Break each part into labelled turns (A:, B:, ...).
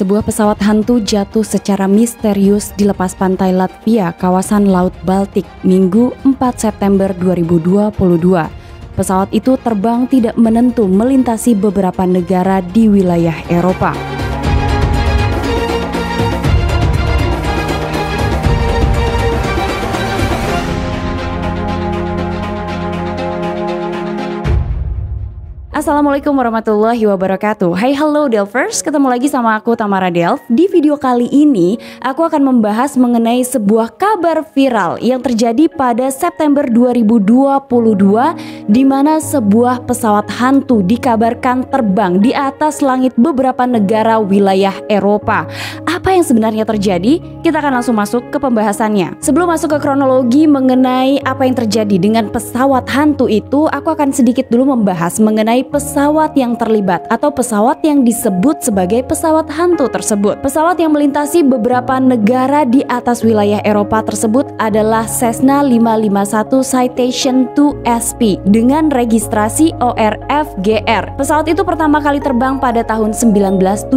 A: Sebuah pesawat hantu jatuh secara misterius di lepas pantai Latvia, kawasan Laut Baltik, Minggu 4 September 2022. Pesawat itu terbang tidak menentu melintasi beberapa negara di wilayah Eropa. Assalamualaikum warahmatullahi wabarakatuh. Hai halo Delvers, ketemu lagi sama aku Tamara Delv. Di video kali ini aku akan membahas mengenai sebuah kabar viral yang terjadi pada September 2022 di mana sebuah pesawat hantu dikabarkan terbang di atas langit beberapa negara wilayah Eropa. Apa yang sebenarnya terjadi? Kita akan langsung masuk ke pembahasannya. Sebelum masuk ke kronologi mengenai apa yang terjadi dengan pesawat hantu itu Aku akan sedikit dulu membahas mengenai pesawat yang terlibat atau pesawat yang disebut sebagai pesawat hantu tersebut. Pesawat yang melintasi beberapa negara di atas wilayah Eropa tersebut adalah Cessna 551 Citation 2 SP dengan registrasi ORFGR. Pesawat itu pertama kali terbang pada tahun 1979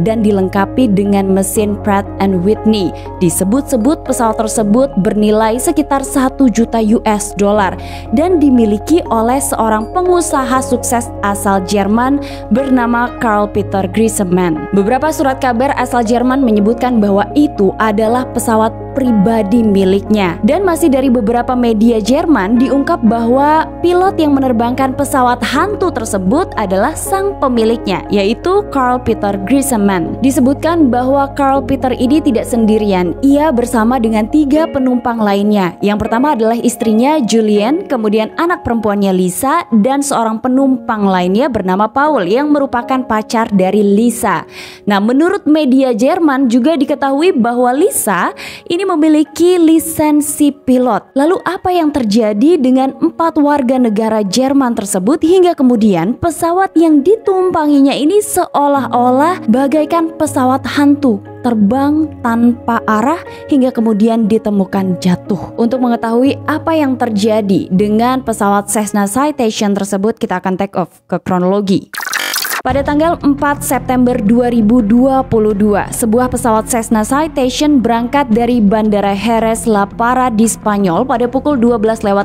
A: dan dilengkapi dengan mesin Pratt and Whitney. Disebut-sebut pesawat tersebut bernilai sekitar 1 juta US dollar dan dimiliki oleh seorang pengusaha pengusaha sukses asal Jerman bernama Karl Peter Griesemann. Beberapa surat kabar asal Jerman menyebutkan bahwa itu adalah pesawat pribadi miliknya. Dan masih dari beberapa media Jerman diungkap bahwa pilot yang menerbangkan pesawat hantu tersebut adalah sang pemiliknya, yaitu Carl Peter Griesemann. Disebutkan bahwa Carl Peter ini tidak sendirian, ia bersama dengan tiga penumpang lainnya. Yang pertama adalah istrinya Julian, kemudian anak perempuannya Lisa, dan seorang penumpang lainnya bernama Paul yang merupakan pacar dari Lisa. Nah, menurut media Jerman juga diketahui bahwa Lisa ini memiliki lisensi pilot. Lalu apa yang terjadi dengan empat warga negara Jerman tersebut hingga kemudian pesawat yang ditumpanginya ini seolah-olah bagaikan pesawat hantu terbang tanpa arah hingga kemudian ditemukan jatuh. Untuk mengetahui apa yang terjadi dengan pesawat Cessna Citation tersebut, kita akan take off ke kronologi. Pada tanggal 4 September 2022, sebuah pesawat Cessna Citation berangkat dari Bandara Jerez La Para di Spanyol pada pukul 12.56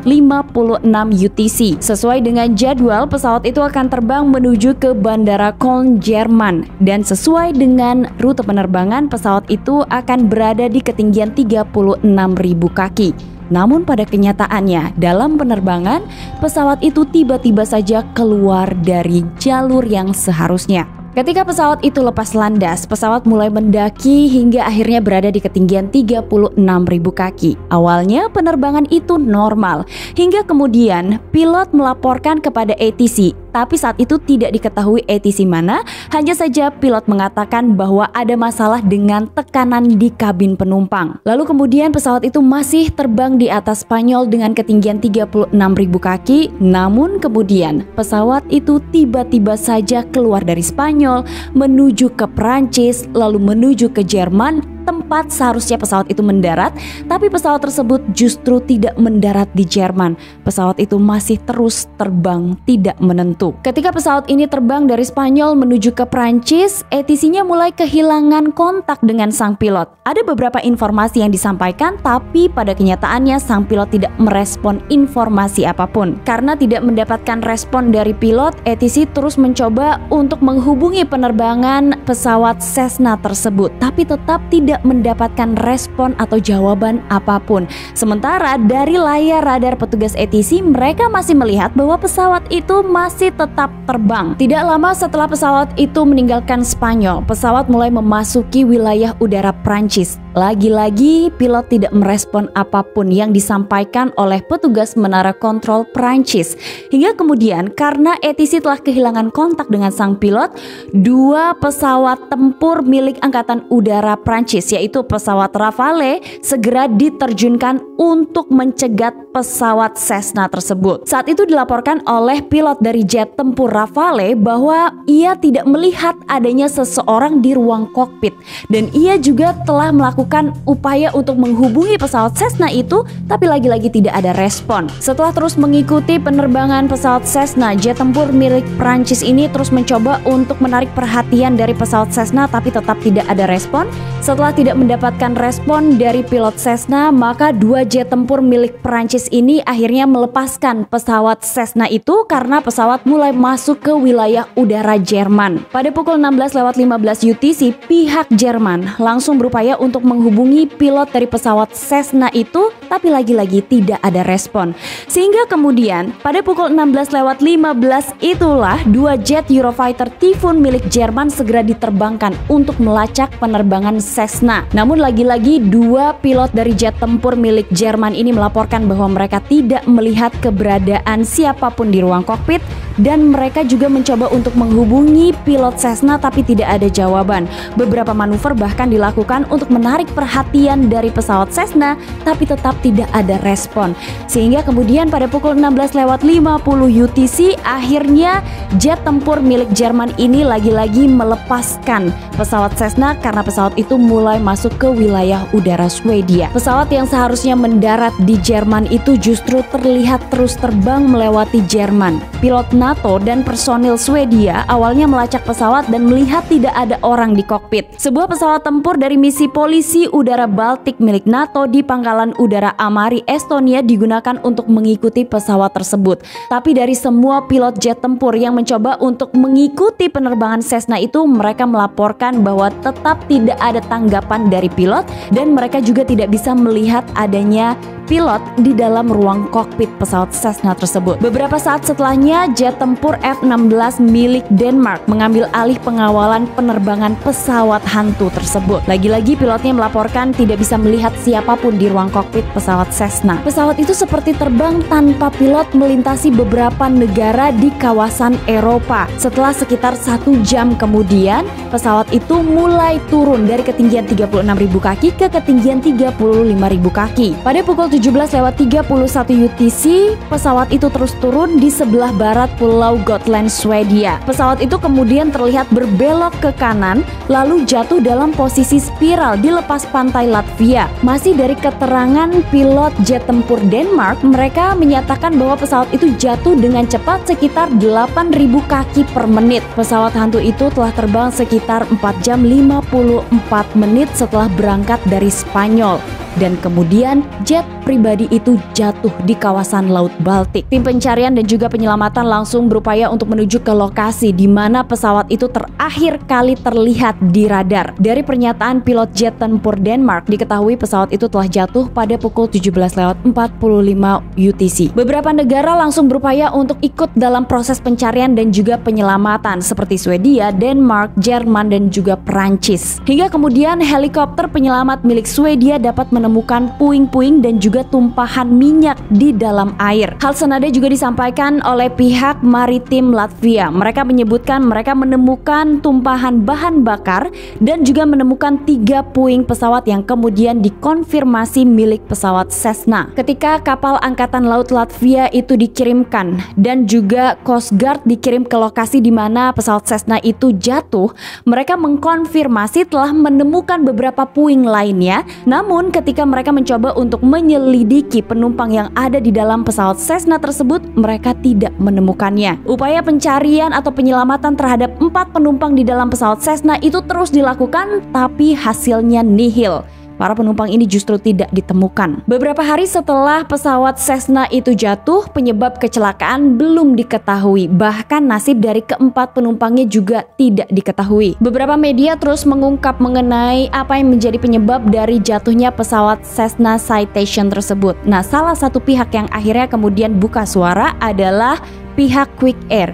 A: UTC. Sesuai dengan jadwal, pesawat itu akan terbang menuju ke Bandara Köln, Jerman. Dan sesuai dengan rute penerbangan, pesawat itu akan berada di ketinggian 36.000 kaki. Namun pada kenyataannya, dalam penerbangan, pesawat itu tiba-tiba saja keluar dari jalur yang seharusnya. Ketika pesawat itu lepas landas, pesawat mulai mendaki hingga akhirnya berada di ketinggian 36.000 kaki. Awalnya penerbangan itu normal, hingga kemudian pilot melaporkan kepada ATC tapi saat itu tidak diketahui ATC mana, hanya saja pilot mengatakan bahwa ada masalah dengan tekanan di kabin penumpang. Lalu kemudian pesawat itu masih terbang di atas Spanyol dengan ketinggian 36.000 kaki, namun kemudian pesawat itu tiba-tiba saja keluar dari Spanyol menuju ke Prancis, lalu menuju ke Jerman tempat seharusnya pesawat itu mendarat, tapi pesawat tersebut justru tidak mendarat di Jerman. Pesawat itu masih terus terbang tidak menentu. Ketika pesawat ini terbang dari Spanyol menuju ke Prancis, ATC-nya mulai kehilangan kontak dengan sang pilot. Ada beberapa informasi yang disampaikan, tapi pada kenyataannya sang pilot tidak merespon informasi apa pun. Karena tidak mendapatkan respon dari pilot, ATC terus mencoba untuk menghubungi penerbangan pesawat Cessna tersebut, tapi tetap tidak tidak mendapatkan respon atau jawaban apa pun. Sementara dari layar radar petugas ATC, mereka masih melihat bahwa pesawat itu masih tetap terbang. Tidak lama setelah pesawat itu meninggalkan Spanyol, pesawat mulai memasuki wilayah udara Prancis. Lagi-lagi pilot tidak merespon apa pun yang disampaikan oleh petugas menara kontrol Prancis. Hingga kemudian karena ATC telah kehilangan kontak dengan sang pilot, dua pesawat tempur milik Angkatan Udara Prancis yaitu pesawat Rafale segera diterjunkan untuk mencegat pesawat Cessna tersebut. Saat itu dilaporkan oleh pilot dari jet tempur Rafale bahwa ia tidak melihat adanya seseorang di ruang kokpit dan ia juga telah melakukan melakukan upaya untuk menghubungi pesawat Cessna itu, tapi lagi-lagi tidak ada respon. Setelah terus mengikuti penerbangan pesawat Cessna, jet tempur milik Prancis ini terus mencoba untuk menarik perhatian dari pesawat Cessna tapi tetap tidak ada respon. Setelah tidak mendapatkan respon dari pilot Cessna, maka dua jet tempur milik Prancis ini akhirnya melepaskan pesawat Cessna itu karena pesawat mulai masuk ke wilayah udara Jerman. Pada pukul 16 lewat 15 UTC, pihak Jerman langsung berupaya untuk menghubungi pilot dari pesawat Cessna itu, tapi lagi-lagi tidak ada respon. Sehingga kemudian pada pukul 16 lewat 15 itulah dua jet Eurofighter Typhoon milik Jerman segera diterbangkan untuk melacak penerbangan Cessna. Namun lagi-lagi dua pilot dari jet tempur milik Jerman ini melaporkan bahwa mereka tidak melihat keberadaan siapa pun di ruang kokpit dan mereka juga mencoba untuk menghubungi pilot Cessna tapi tidak ada jawaban. Beberapa manuver bahkan dilakukan untuk menarik perhatian dari pesawat Cessna tapi tetap tidak ada respon. Sehingga kemudian pada pukul 16 lewat 50 UTC akhirnya jet tempur milik Jerman ini lagi-lagi melepaskan pesawat Cessna karena pesawat itu mulai masuk ke wilayah udara Swedia. Pesawat yang seharusnya mendarat di Jerman itu justru terlihat terus terbang melewati Jerman. Pilot NATO dan personil Swedia awalnya melacak pesawat dan melihat tidak ada orang di kokpit. Sebuah pesawat tempur dari misi polisi udara Baltik milik NATO di pangkalan udara Amari, Estonia digunakan untuk mengikuti pesawat tersebut. Tapi dari semua pilot jet tempur yang mencoba untuk mengikuti penerbangan Cessna itu, mereka melaporkan bahwa tetap tidak ada tanggapan dari pilot dan mereka juga tidak bisa melihat adanya pilot di dalam ruang kokpit pesawat Cessna tersebut. Beberapa saat setelahnya, jet tempur F-16 milik Denmark mengambil alih pengawalan penerbangan pesawat hantu tersebut. Lagi-lagi pilotnya melaporkan tidak bisa melihat siapa pun di ruang kokpit pesawat Cessna. Pesawat itu seperti terbang tanpa pilot melintasi beberapa negara di kawasan Eropa. Setelah sekitar satu jam kemudian, pesawat itu mulai turun dari ketinggian 36.000 kaki ke ketinggian 35.000 kaki. Pada pukul 17 lewat 31 UTC, pesawat itu terus turun di sebelah barat Pulau Gotland, Swedia. Pesawat itu kemudian terlihat berbelok ke kanan, lalu jatuh dalam posisi spiral di lepas pantai Latvia. Masih dari keterangan pilot jet tempur Denmark, mereka menyatakan bahwa pesawat itu jatuh dengan cepat sekitar 8.000 kaki per menit. Pesawat hantu itu telah terbang sekitar 4 jam 54 menit setelah berangkat dari Spanyol dan kemudian jet pribadi itu jatuh di kawasan Laut Baltik. Tim pencarian dan juga penyelamatan langsung berupaya untuk menuju ke lokasi di mana pesawat itu terakhir kali terlihat di radar. Dari pernyataan pilot jet tempur Denmark diketahui pesawat itu telah jatuh pada pukul 17.45 UTC. Beberapa negara langsung berupaya untuk ikut dalam proses pencarian dan juga penyelamatan seperti Swedia, Denmark, Jerman dan juga Perancis. Hingga kemudian helikopter penyelamat milik Swedia dapat menemukan puing-puing dan juga tumpahan minyak di dalam air. Hal senada juga disampaikan oleh pihak maritim Latvia. Mereka menyebutkan mereka menemukan tumpahan bahan bakar dan juga menemukan tiga puing pesawat yang kemudian dikonfirmasi milik pesawat Cessna. Ketika kapal Angkatan Laut Latvia itu dikirimkan dan juga Coast Guard dikirim ke lokasi di mana pesawat Cessna itu jatuh, mereka mengkonfirmasi telah menemukan beberapa puing lainnya. Namun ketika ketika mereka mencoba untuk menyelidiki penumpang yang ada di dalam pesawat Cessna tersebut, mereka tidak menemukannya. Upaya pencarian atau penyelamatan terhadap empat penumpang di dalam pesawat Cessna itu terus dilakukan, tapi hasilnya nihil para penumpang ini justru tidak ditemukan. Beberapa hari setelah pesawat Cessna itu jatuh, penyebab kecelakaan belum diketahui. Bahkan nasib dari keempat penumpangnya juga tidak diketahui. Beberapa media terus mengungkap mengenai apa yang menjadi penyebab dari jatuhnya pesawat Cessna Citation tersebut. Nah, salah satu pihak yang akhirnya kemudian buka suara adalah pihak Quick Air.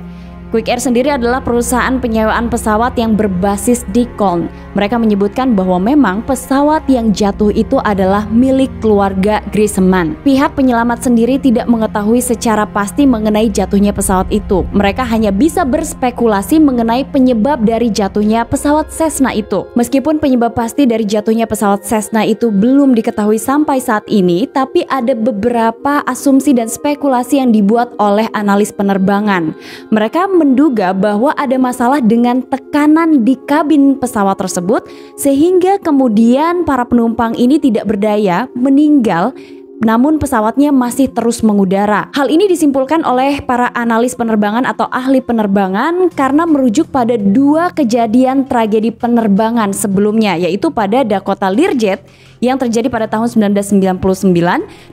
A: Quick Air sendiri adalah perusahaan penyewaan pesawat yang berbasis di Köln. Mereka menyebutkan bahwa memang pesawat yang jatuh itu adalah milik keluarga Griezmann. Pihak penyelamat sendiri tidak mengetahui secara pasti mengenai jatuhnya pesawat itu. Mereka hanya bisa berspekulasi mengenai penyebab dari jatuhnya pesawat Cessna itu. Meskipun penyebab pasti dari jatuhnya pesawat Cessna itu belum diketahui sampai saat ini, tapi ada beberapa asumsi dan spekulasi yang dibuat oleh analis penerbangan. Mereka menduga bahwa ada masalah dengan tekanan di kabin pesawat tersebut sehingga kemudian para penumpang ini tidak berdaya meninggal namun pesawatnya masih terus mengudara. Hal ini disimpulkan oleh para analis penerbangan atau ahli penerbangan karena merujuk pada dua kejadian tragedi penerbangan sebelumnya yaitu pada Dakota Learjet yang terjadi pada tahun 1999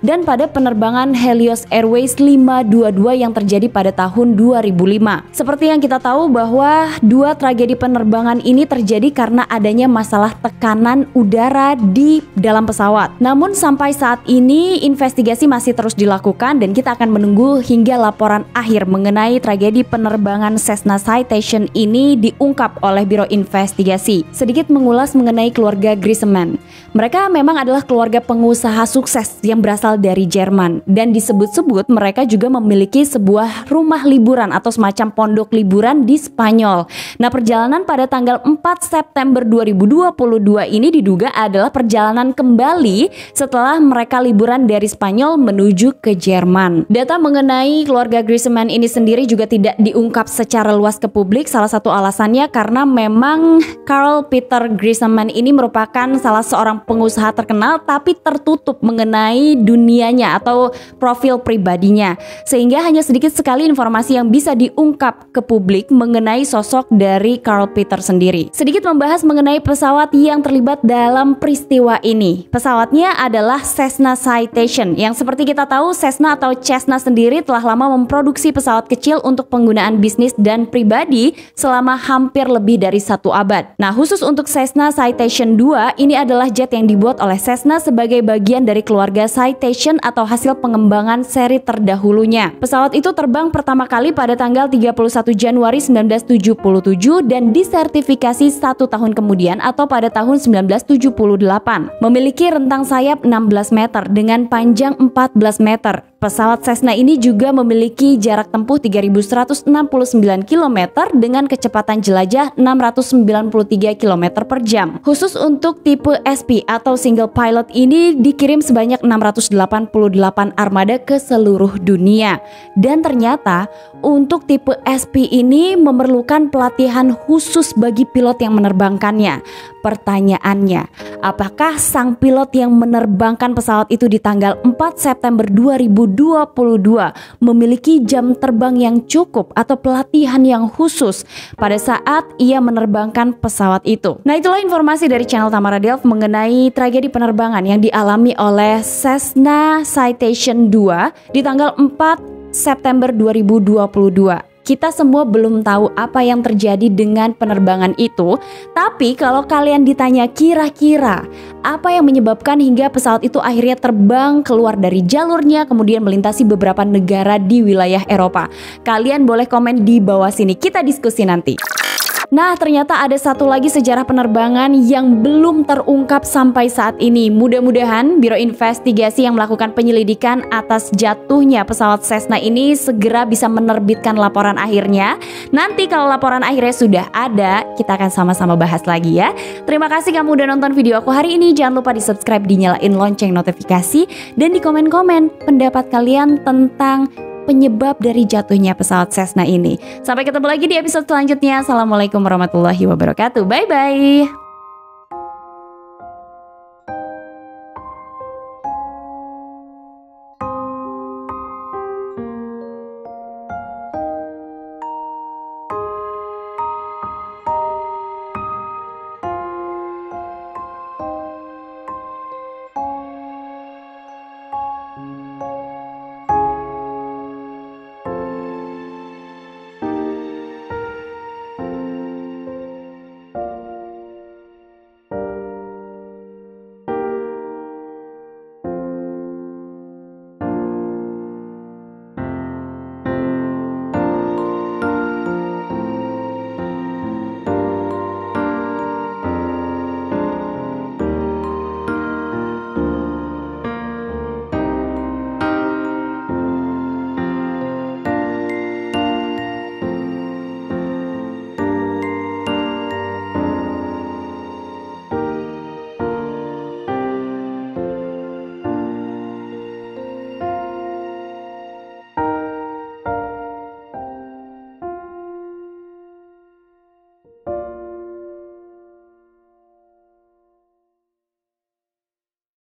A: dan pada penerbangan Helios Airways 522 yang terjadi pada tahun 2005. Seperti yang kita tahu bahwa dua tragedi penerbangan ini terjadi karena adanya masalah tekanan udara di dalam pesawat. Namun sampai saat ini investigasi masih terus dilakukan dan kita akan menunggu hingga laporan akhir mengenai tragedi penerbangan Cessna Citation ini diungkap oleh Biro Investigasi. Sedikit mengulas mengenai keluarga Griseman. Mereka memang adalah keluarga pengusaha sukses yang berasal dari Jerman dan disebut-sebut mereka juga memiliki sebuah rumah liburan atau semacam pondok liburan di Spanyol. Nah, perjalanan pada tanggal 4 September 2022 ini diduga adalah perjalanan kembali setelah mereka liburan dari Spanyol menuju ke Jerman. Data mengenai keluarga Griezmann ini sendiri juga tidak diungkap secara luas ke publik. Salah satu alasannya karena memang Carl Peter Griezmann ini merupakan salah seorang pengusaha terkenal tapi tertutup mengenai dunianya atau profil pribadinya sehingga hanya sedikit sekali informasi yang bisa diungkap ke publik mengenai sosok dari Carl Peter sendiri. Sedikit membahas mengenai pesawat yang terlibat dalam peristiwa ini. Pesawatnya adalah Cessna Yang seperti kita tahu Cessna atau Cessna sendiri telah lama memproduksi pesawat kecil untuk penggunaan bisnis dan pribadi selama hampir lebih dari satu abad. Nah khusus untuk Cessna Citation 2 ini adalah jet yang dibuat oleh Cessna sebagai bagian dari keluarga Citation atau hasil pengembangan seri terdahulunya. Pesawat itu terbang pertama kali pada tanggal 31 Januari 1977 dan disertifikasi satu tahun kemudian atau pada tahun 1978. Memiliki rentang sayap 16 meter dengan panjang 14 meter. Pesawat Cessna ini juga memiliki jarak tempuh 3169 km dengan kecepatan jelajah 693 km per jam. Khusus untuk tipe SP atau single pilot ini dikirim sebanyak 688 armada ke seluruh dunia. Dan ternyata untuk tipe SP ini memerlukan pelatihan khusus bagi pilot yang menerbangkannya. Pertanyaannya, apakah sang pilot yang menerbangkan pesawat itu di tanggal 4 September 2022 memiliki jam terbang yang cukup atau pelatihan yang khusus pada saat ia menerbangkan pesawat itu? Nah, itulah informasi dari channel Tamara Delf mengenai tragedi penerbangan yang dialami oleh Cessna Citation 2 di tanggal 4 September 2022 kita semua belum tahu apa yang terjadi dengan penerbangan itu. Tapi kalau kalian ditanya kira-kira apa yang menyebabkan hingga pesawat itu akhirnya terbang keluar dari jalurnya kemudian melintasi beberapa negara di wilayah Eropa. Kalian boleh komen di bawah sini. Kita diskusi nanti. Nah, ternyata ada satu lagi sejarah penerbangan yang belum terungkap sampai saat ini. Mudah-mudahan Biro Investigasi yang melakukan penyelidikan atas jatuhnya pesawat Cessna ini segera bisa menerbitkan laporan akhirnya. Nanti kalau laporan akhirnya sudah ada, kita akan sama-sama bahas lagi ya. Terima kasih kamu udah nonton video aku hari ini. Jangan lupa di subscribe, dinyalain lonceng notifikasi, dan di komen-komen pendapat kalian tentang penyebab dari jatuhnya pesawat Cessna ini. Sampai ketemu lagi di episode selanjutnya. Assalamualaikum warahmatullahi wabarakatuh. Bye bye.